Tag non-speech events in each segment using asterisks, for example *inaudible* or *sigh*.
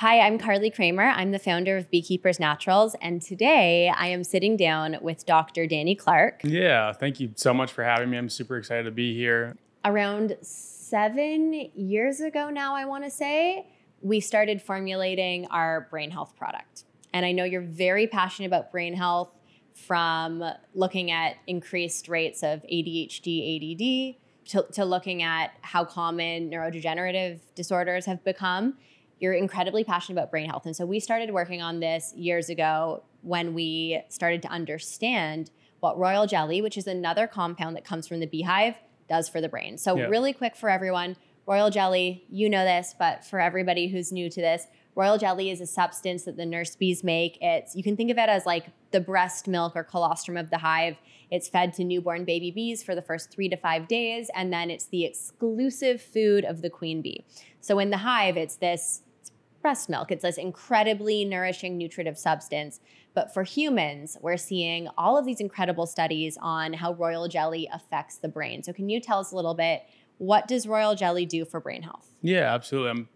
Hi, I'm Carly Kremer. I'm the founder of Beekeepers Naturals, and today I am sitting down with Dr. Danny Clark. Yeah, thank you so much for having me. I'm super excited to be here. Around seven years ago now, I want to say, we started formulating our brain health product. And I know you're very passionate about brain health from looking at increased rates of ADHD, ADD, to, to looking at how common neurodegenerative disorders have become. You're incredibly passionate about brain health. And so we started working on this years ago when we started to understand what royal jelly, which is another compound that comes from the beehive, does for the brain. So, yeah. really quick for everyone royal jelly, you know this, but for everybody who's new to this, royal jelly is a substance that the nurse bees make. It's you can think of it as like the breast milk or colostrum of the hive. It's fed to newborn baby bees for the first three to five days, and then it's the exclusive food of the queen bee. So in the hive, it's this breast milk. It's this incredibly nourishing, nutritive substance. But for humans, we're seeing all of these incredible studies on how royal jelly affects the brain. So can you tell us a little bit? What does royal jelly do for brain health? Yeah, absolutely. I'm,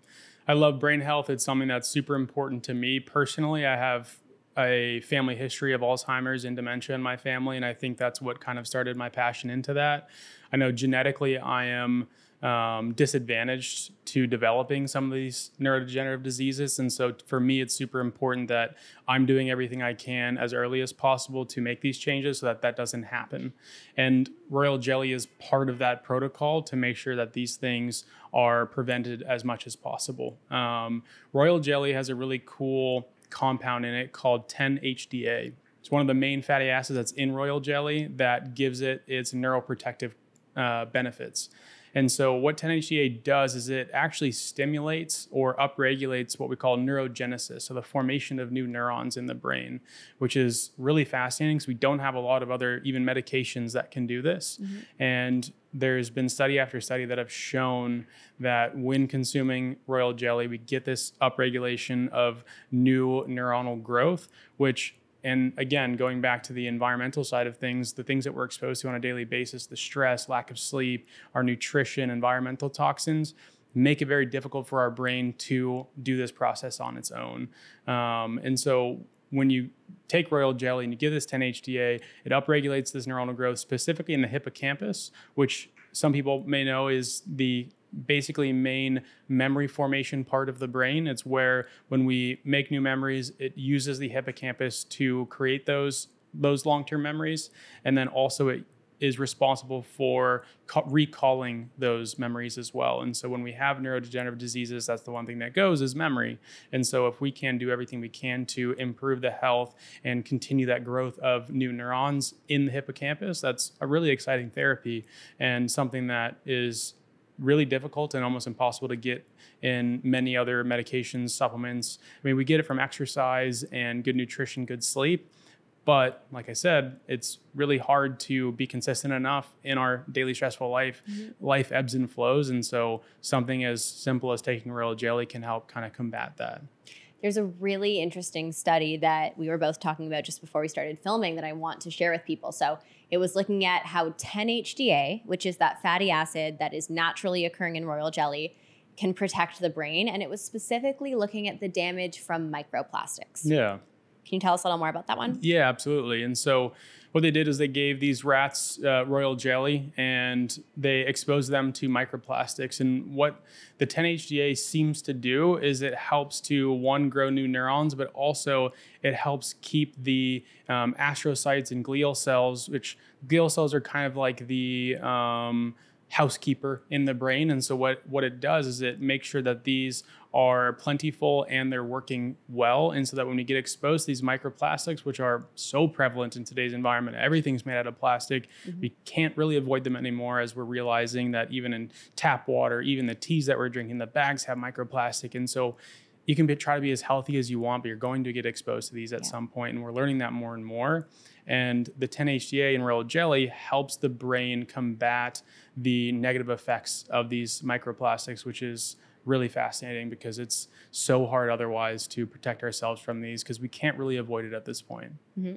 I love brain health. It's something that's super important to me personally. I have a family history of Alzheimer's and dementia in my family, and I think that's what kind of started my passion into that. I know genetically I am um, disadvantaged to developing some of these neurodegenerative diseases, and so for me, it's super important that I'm doing everything I can as early as possible to make these changes so that that doesn't happen. And Royal Jelly is part of that protocol to make sure that these things are prevented as much as possible. Um, Royal Jelly has a really cool compound in it called 10-HDA. It's one of the main fatty acids that's in royal jelly that gives it its neuroprotective uh, benefits. And so, what 10-HDA does is it actually stimulates or upregulates what we call neurogenesis, so the formation of new neurons in the brain, which is really fascinating because we don't have a lot of other even medications that can do this. Mm-hmm. And there's been study after study that have shown that when consuming royal jelly, we get this upregulation of new neuronal growth, which and again, going back to the environmental side of things, the things that we're exposed to on a daily basis, the stress, lack of sleep, our nutrition, environmental toxins, make it very difficult for our brain to do this process on its own. Um, and so when you take royal jelly and you give this 10-HDA, it upregulates this neuronal growth specifically in the hippocampus, which some people may know is the basically main memory formation part of the brain. It's where when we make new memories, it uses the hippocampus to create those those long-term memories and then also it is responsible for ca- recalling those memories as well. And so when we have neurodegenerative diseases, that's the one thing that goes is memory. And so if we can do everything we can to improve the health and continue that growth of new neurons in the hippocampus, that's a really exciting therapy and something that is really difficult and almost impossible to get in many other medications, supplements. I mean, we get it from exercise and good nutrition, good sleep but like I said, it's really hard to be consistent enough in our daily stressful life. Mm-hmm. Life ebbs and flows. And so something as simple as taking royal jelly can help kind of combat that. There's a really interesting study that we were both talking about just before we started filming that I want to share with people. So it was looking at how 10-HDA, which is that fatty acid that is naturally occurring in royal jelly, can protect the brain. And it was specifically looking at the damage from microplastics. Yeah. Can you tell us a little more about that one? Yeah, absolutely. And so what they did is they gave these rats uh, royal jelly and they exposed them to microplastics. And what the 10-HDA seems to do is it helps to one grow new neurons, but also it helps keep the um, astrocytes and glial cells, which glial cells are kind of like the um, housekeeper in the brain. And so what what it does is it makes sure that these are plentiful and they're working well. And so that when we get exposed to these microplastics, which are so prevalent in today's environment, everything's made out of plastic. Mm-hmm. We can't really avoid them anymore as we're realizing that even in tap water, even the teas that we're drinking, the bags have microplastic. And so you can be, try to be as healthy as you want, but you're going to get exposed to these at yeah. some point, and we're learning that more and more. And the 10-HDA in royal jelly helps the brain combat the negative effects of these microplastics, which is really fascinating because it's so hard otherwise to protect ourselves from these because we can't really avoid it at this point. Mm-hmm.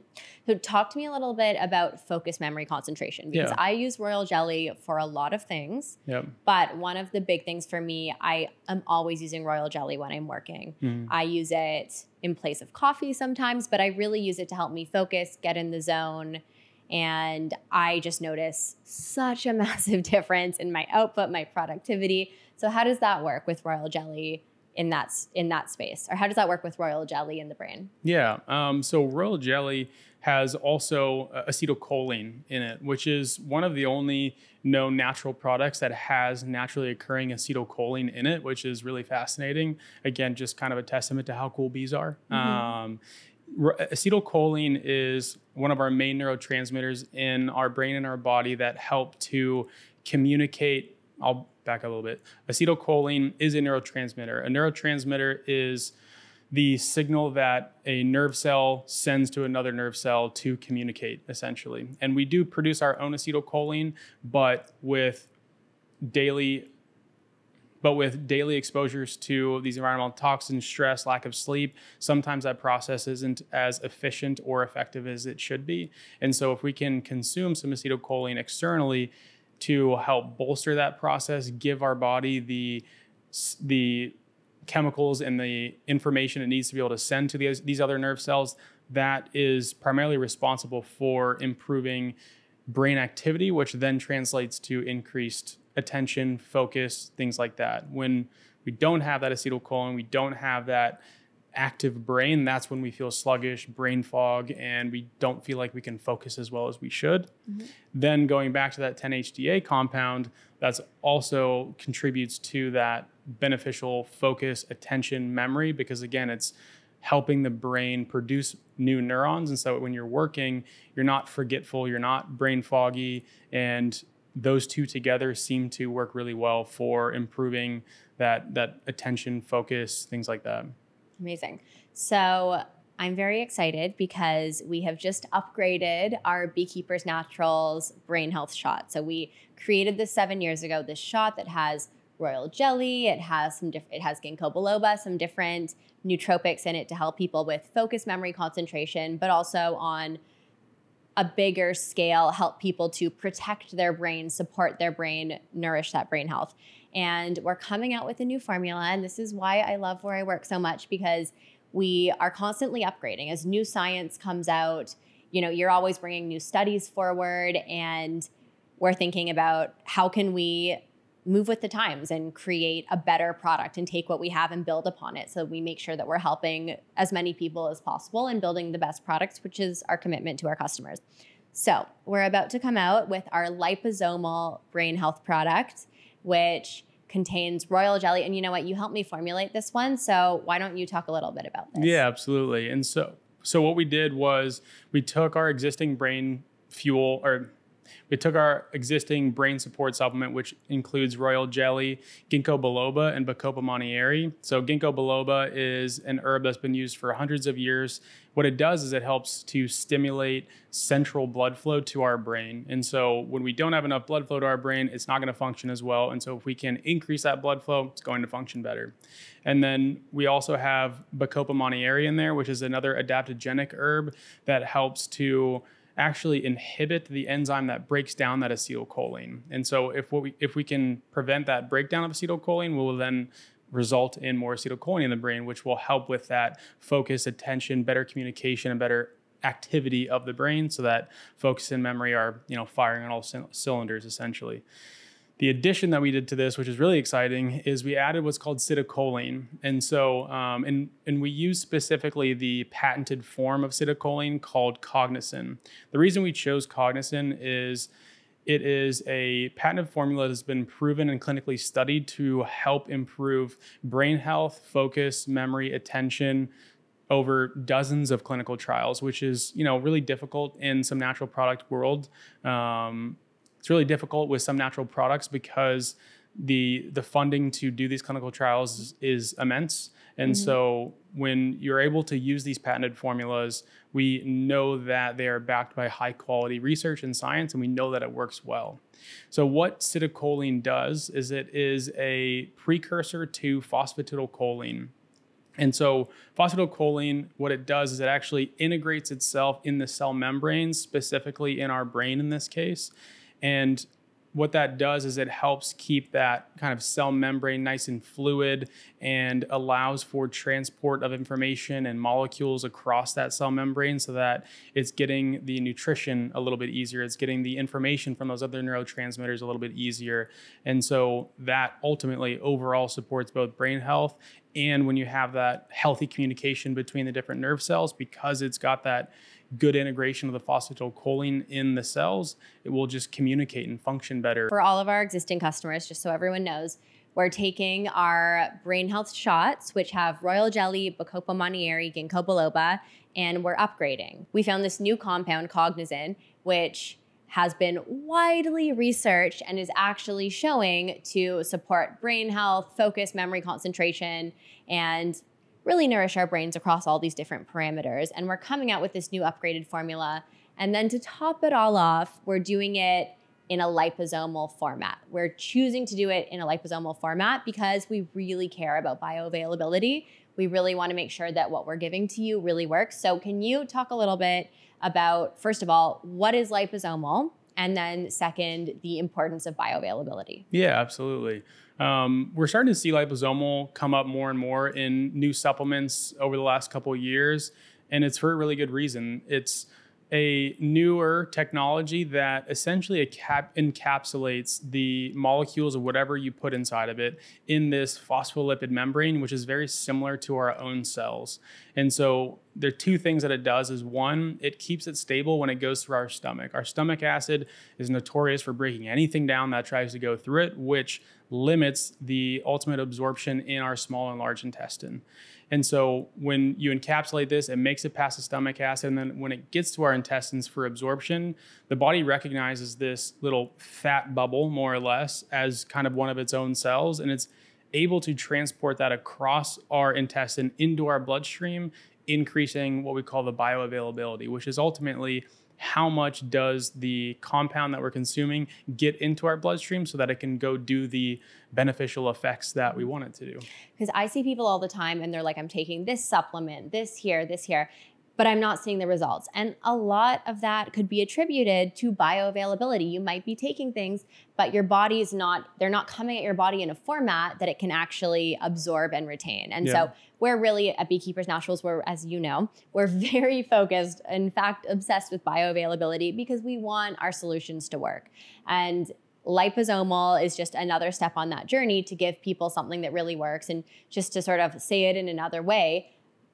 So, talk to me a little bit about focus memory concentration because Yeah. I use royal jelly for a lot of things. Yep. But one of the big things for me, I am always using royal jelly when I'm working. Mhm. I use it in place of coffee sometimes, but I really use it to help me focus, get in the zone. And I just notice such a *laughs* massive difference in my output, my productivity. So how does that work with royal jelly in that in that space, or how does that work with royal jelly in the brain? Yeah. Um, so royal jelly has also uh, acetylcholine in it, which is one of the only known natural products that has naturally occurring acetylcholine in it, which is really fascinating. Again, just kind of a testament to how cool bees are. Um, acetylcholine is one of our main neurotransmitters in our brain and our body that help to communicate. I'll back up a little bit. Acetylcholine is a neurotransmitter. A neurotransmitter is the signal that a nerve cell sends to another nerve cell to communicate, essentially. And we do produce our own acetylcholine, but with daily but with daily exposures to these environmental toxins, stress, lack of sleep, sometimes that process isn't as efficient or effective as it should be. And so, if we can consume some acetylcholine externally to help bolster that process, give our body the the chemicals and the information it needs to be able to send to these, these other nerve cells, that is primarily responsible for improving brain activity, which then translates to increased attention, focus, things like that. When we don't have that acetylcholine, we don't have that active brain, that's when we feel sluggish, brain fog, and we don't feel like we can focus as well as we should. Mm-hmm. Then going back to that 10-HDA compound, that's also contributes to that beneficial focus, attention, memory, because again, it's helping the brain produce new neurons. And so when you're working, you're not forgetful, you're not brain foggy, and those two together seem to work really well for improving that that attention, focus, things like that. Amazing. So I'm very excited because we have just upgraded our Beekeepers Naturals brain health shot. So we created this seven years ago. This shot that has royal jelly. It has some diff- It has ginkgo biloba, some different nootropics in it to help people with focus, memory, concentration, but also on a bigger scale help people to protect their brain, support their brain, nourish that brain health. And we're coming out with a new formula. And this is why I love where I work so much because we are constantly upgrading as new science comes out. You know, you're always bringing new studies forward, and we're thinking about how can we move with the times and create a better product and take what we have and build upon it. So we make sure that we're helping as many people as possible and building the best products which is our commitment to our customers. So we're about to come out with our liposomal brain health product which contains royal jelly. And you know what? You helped me formulate this one so why don't you talk a little bit about this? Yeah, absolutely. And so so what we did was we took our existing brain fuel or we took our existing brain support supplement, which includes royal jelly, ginkgo biloba, and bacopa monnieri. So ginkgo biloba is an herb that's been used for hundreds of years. What it does is it helps to stimulate central blood flow to our brain. And so when we don't have enough blood flow to our brain, it's not going to function as well. And so if we can increase that blood flow, it's going to function better. And then we also have bacopa monnieri in there, which is another adaptogenic herb that helps to actually inhibit the enzyme that breaks down that acetylcholine. And so if we if we can prevent that breakdown of acetylcholine, we'll then result in more acetylcholine in the brain, which will help with that focus, attention, better communication, and better activity of the brain so that focus and memory are, you know, firing on all c- cylinders essentially. The addition that we did to this, which is really exciting, is we added what's called citicoline. And so, um, and, and we use specifically the patented form of citicoline called Cognizin. The reason we chose Cognizin is it is a patented formula that has been proven and clinically studied to help improve brain health, focus, memory, attention over dozens of clinical trials, which is you know really difficult in some natural product world. Um, it's really difficult with some natural products because the the funding to do these clinical trials is, is immense. And mm-hmm. so when you're able to use these patented formulas, we know that they are backed by high quality research and science, and we know that it works well. So, what citicoline does is it is a precursor to phosphatidylcholine. And so, phosphatidylcholine, what it does is it actually integrates itself in the cell membranes, specifically in our brain in this case. And what that does is it helps keep that kind of cell membrane nice and fluid and allows for transport of information and molecules across that cell membrane so that it's getting the nutrition a little bit easier. It's getting the information from those other neurotransmitters a little bit easier. And so that ultimately overall supports both brain health and when you have that healthy communication between the different nerve cells because it's got that good integration of the phosphatidylcholine in the cells, it will just communicate and function better. For all of our existing customers, just so everyone knows, we're taking our brain health shots, which have royal jelly, bacopa monnieri, ginkgo biloba, and we're upgrading. We found this new compound, cognizin, which has been widely researched and is actually showing to support brain health, focus, memory, concentration, and really nourish our brains across all these different parameters. And we're coming out with this new upgraded formula. And then to top it all off, we're doing it in a liposomal format. We're choosing to do it in a liposomal format because we really care about bioavailability. We really want to make sure that what we're giving to you really works. So, can you talk a little bit about, first of all, what is liposomal? And then, second, the importance of bioavailability? Yeah, absolutely. Um, we're starting to see liposomal come up more and more in new supplements over the last couple of years, and it's for a really good reason. It's a newer technology that essentially encapsulates the molecules of whatever you put inside of it in this phospholipid membrane, which is very similar to our own cells. And so there are two things that it does is one, it keeps it stable when it goes through our stomach. Our stomach acid is notorious for breaking anything down that tries to go through it, which limits the ultimate absorption in our small and large intestine. And so when you encapsulate this, it makes it past the stomach acid. And then when it gets to our intestines for absorption, the body recognizes this little fat bubble, more or less, as kind of one of its own cells. And it's able to transport that across our intestine into our bloodstream, increasing what we call the bioavailability, which is ultimately how much does the compound that we're consuming get into our bloodstream so that it can go do the beneficial effects that we want it to do. Because I see people all the time and they're like, I'm taking this supplement, this here, this here but I'm not seeing the results. And a lot of that could be attributed to bioavailability. You might be taking things, but your body is not, they're not coming at your body in a format that it can actually absorb and retain. And yeah. so we're really at Beekeepers Naturals, where, as you know, we're *laughs* very focused, in fact, obsessed with bioavailability because we want our solutions to work. And liposomal is just another step on that journey to give people something that really works. And just to sort of say it in another way,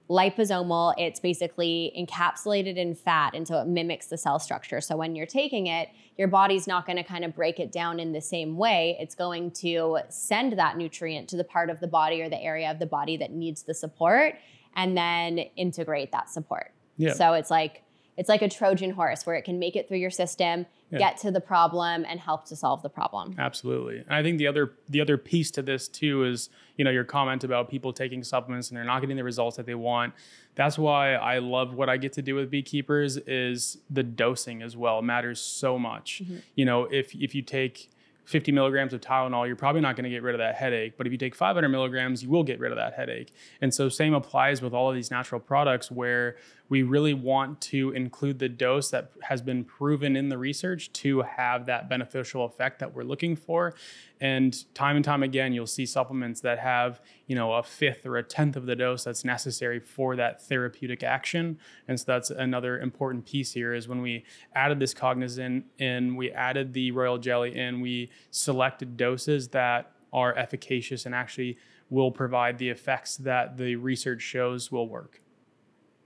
liposomal, it's basically encapsulated in fat, and so it mimics the cell structure. So when you're taking it, your body's not going to kind of break it down in the same way. It's going to send that nutrient to the part of the body or the area of the body that needs the support, and then integrate that support. Yeah. So it's like it's like a Trojan horse where it can make it through your system yeah. get to the problem and help to solve the problem. Absolutely. And I think the other the other piece to this too is, you know, your comment about people taking supplements and they're not getting the results that they want. That's why I love what I get to do with beekeepers is the dosing as well matters so much. Mm-hmm. You know, if if you take 50 milligrams of Tylenol, you're probably not going to get rid of that headache. But if you take 500 milligrams, you will get rid of that headache. And so, same applies with all of these natural products where we really want to include the dose that has been proven in the research to have that beneficial effect that we're looking for. And time and time again, you'll see supplements that have, you know, a fifth or a tenth of the dose that's necessary for that therapeutic action. And so that's another important piece here is when we added this Cognizin in, we added the royal jelly in, we selected doses that are efficacious and actually will provide the effects that the research shows will work.